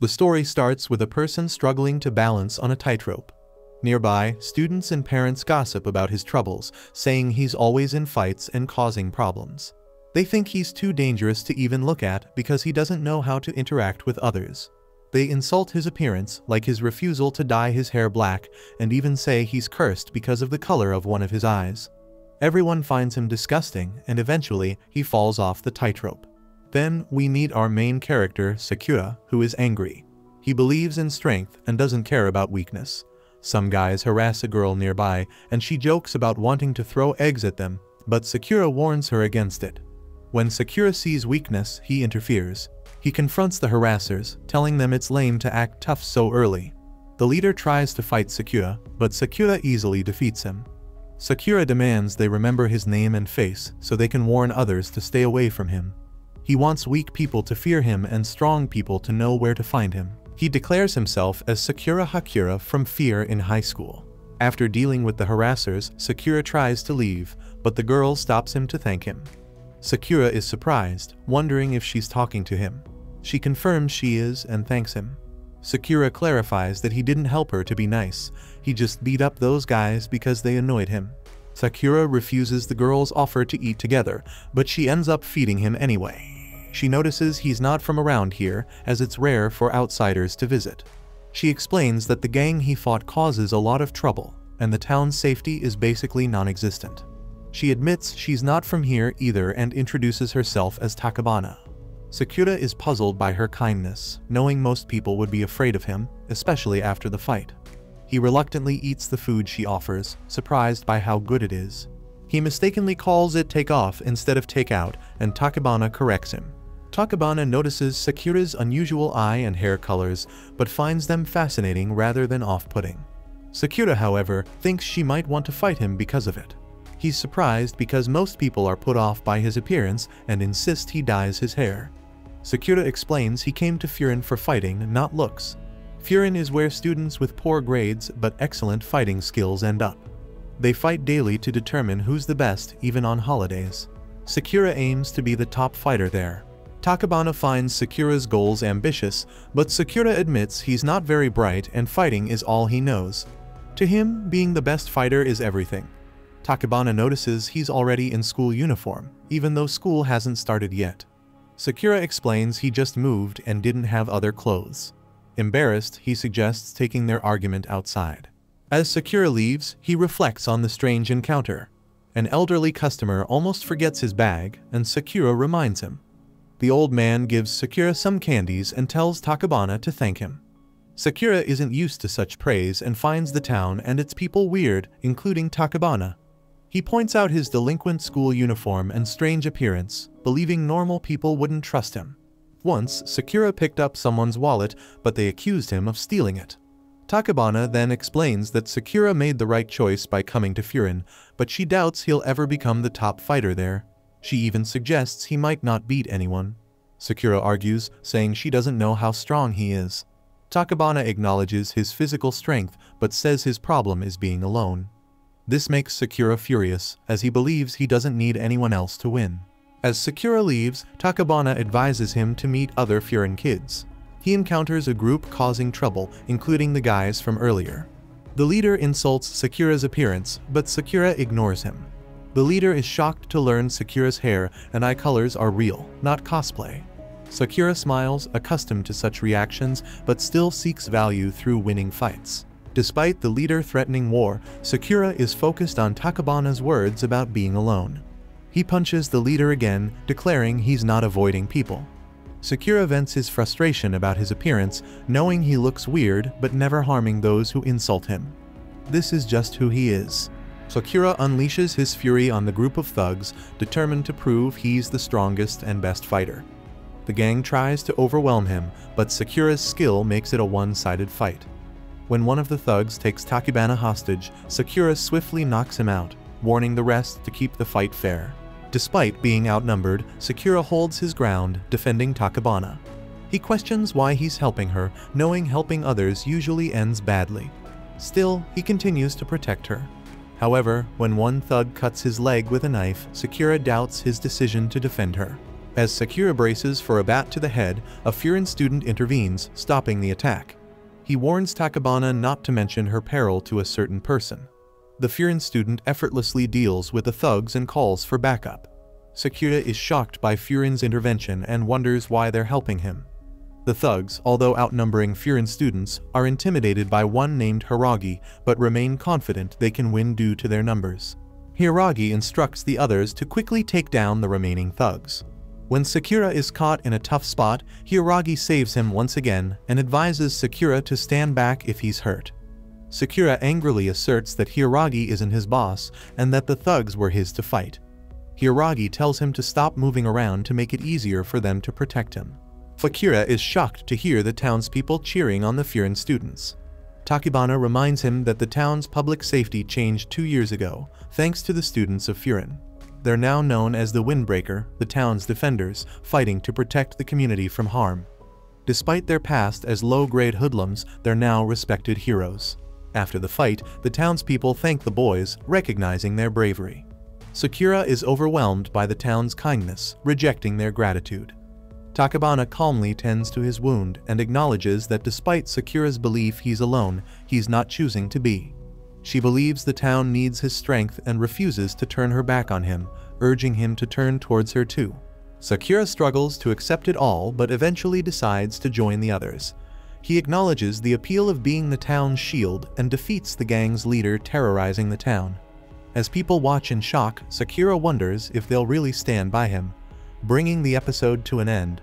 The story starts with a person struggling to balance on a tightrope. Nearby, students and parents gossip about his troubles, saying he's always in fights and causing problems. They think he's too dangerous to even look at because he doesn't know how to interact with others. They insult his appearance, like his refusal to dye his hair black, and even say he's cursed because of the color of one of his eyes. Everyone finds him disgusting, and eventually, he falls off the tightrope. Then, we meet our main character, Sakura, who is angry. He believes in strength and doesn't care about weakness. Some guys harass a girl nearby, and she jokes about wanting to throw eggs at them, but Sakura warns her against it. When Sakura sees weakness, he interferes. He confronts the harassers, telling them it's lame to act tough so early. The leader tries to fight Sakura, but Sakura easily defeats him. Sakura demands they remember his name and face so they can warn others to stay away from him. He wants weak people to fear him and strong people to know where to find him. He declares himself as Sakura Hakura from Furin high school. After dealing with the harassers, Sakura tries to leave, but the girl stops him to thank him. Sakura is surprised, wondering if she's talking to him. She confirms she is and thanks him. Sakura clarifies that he didn't help her to be nice, he just beat up those guys because they annoyed him. Sakura refuses the girl's offer to eat together, but she ends up feeding him anyway. She notices he's not from around here, as it's rare for outsiders to visit. She explains that the gang he fought causes a lot of trouble, and the town's safety is basically non-existent. She admits she's not from here either and introduces herself as Takabana. Sakura is puzzled by her kindness, knowing most people would be afraid of him, especially after the fight. He reluctantly eats the food she offers, surprised by how good it is. He mistakenly calls it take off instead of take out, and Takabana corrects him. Takabana notices Sakura's unusual eye and hair colors, but finds them fascinating rather than off-putting. Sakura, however, thinks she might want to fight him because of it. He's surprised because most people are put off by his appearance and insist he dyes his hair. Sakura explains he came to Furin for fighting, not looks. Furin is where students with poor grades but excellent fighting skills end up. They fight daily to determine who's the best, even on holidays. Sakura aims to be the top fighter there. Takabana finds Sakura's goals ambitious, but Sakura admits he's not very bright and fighting is all he knows. To him, being the best fighter is everything. Takabana notices he's already in school uniform, even though school hasn't started yet. Sakura explains he just moved and didn't have other clothes. Embarrassed, he suggests taking their argument outside. As Sakura leaves, he reflects on the strange encounter. An elderly customer almost forgets his bag, and Sakura reminds him. The old man gives Sakura some candies and tells Takabana to thank him. Sakura isn't used to such praise and finds the town and its people weird, including Takabana. He points out his delinquent school uniform and strange appearance, believing normal people wouldn't trust him. Once, Sakura picked up someone's wallet, but they accused him of stealing it. Takabana then explains that Sakura made the right choice by coming to Furin, but she doubts he'll ever become the top fighter there. She even suggests he might not beat anyone. Sakura argues, saying she doesn't know how strong he is. Takabana acknowledges his physical strength, but says his problem is being alone. This makes Sakura furious, as he believes he doesn't need anyone else to win. As Sakura leaves, Takabana advises him to meet other Furin kids. He encounters a group causing trouble, including the guys from earlier. The leader insults Sakura's appearance, but Sakura ignores him. The leader is shocked to learn Sakura's hair and eye colors are real, not cosplay. Sakura smiles, accustomed to such reactions, but still seeks value through winning fights. Despite the leader threatening war, Sakura is focused on Takabana's words about being alone. He punches the leader again, declaring he's not avoiding people. Sakura vents his frustration about his appearance, knowing he looks weird but never harming those who insult him. This is just who he is. Sakura unleashes his fury on the group of thugs, determined to prove he's the strongest and best fighter. The gang tries to overwhelm him, but Sakura's skill makes it a one-sided fight. When one of the thugs takes Takabana hostage, Sakura swiftly knocks him out, warning the rest to keep the fight fair. Despite being outnumbered, Sakura holds his ground, defending Takabana. He questions why he's helping her, knowing helping others usually ends badly. Still, he continues to protect her. However, when one thug cuts his leg with a knife, Sakura doubts his decision to defend her. As Sakura braces for a bat to the head, a Furin student intervenes, stopping the attack. He warns Takabana not to mention her peril to a certain person. The Furin student effortlessly deals with the thugs and calls for backup. Sakura is shocked by Furin's intervention and wonders why they're helping him. The thugs, although outnumbering Furin students, are intimidated by one named Hiragi but remain confident they can win due to their numbers. Hiragi instructs the others to quickly take down the remaining thugs. When Sakura is caught in a tough spot, Hiragi saves him once again and advises Sakura to stand back if he's hurt. Sakura angrily asserts that Hiragi isn't his boss and that the thugs were his to fight. Hiragi tells him to stop moving around to make it easier for them to protect him. Sakura is shocked to hear the townspeople cheering on the Furin students. Takibana reminds him that the town's public safety changed two years ago, thanks to the students of Furin. They're now known as the Windbreaker, the town's defenders, fighting to protect the community from harm. Despite their past as low-grade hoodlums, they're now respected heroes. After the fight, the townspeople thank the boys, recognizing their bravery. Sakura is overwhelmed by the town's kindness, rejecting their gratitude. Takabana calmly tends to his wound and acknowledges that despite Sakura's belief he's alone, he's not choosing to be. She believes the town needs his strength and refuses to turn her back on him, urging him to turn towards her too. Sakura struggles to accept it all but eventually decides to join the others. He acknowledges the appeal of being the town's shield and defeats the gang's leader terrorizing the town. As people watch in shock, Sakura wonders if they'll really stand by him. Bringing the episode to an end,